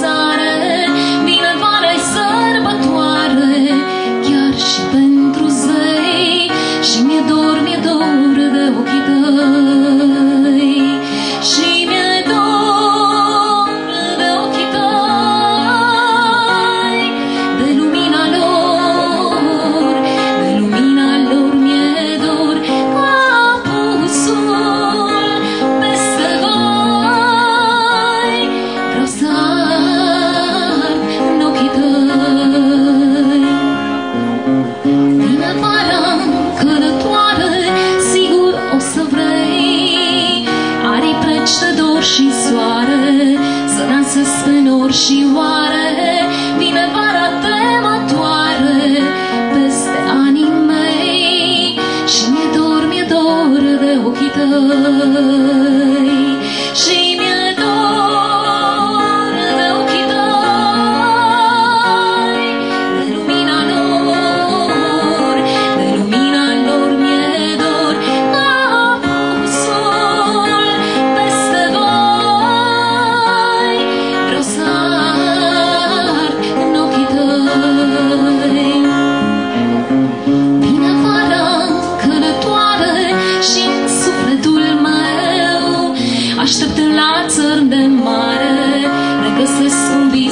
sun flori și oare? Vine vara temătoare peste anii mei Și mi-e dor, mi-e dor de ochii tăi. this will be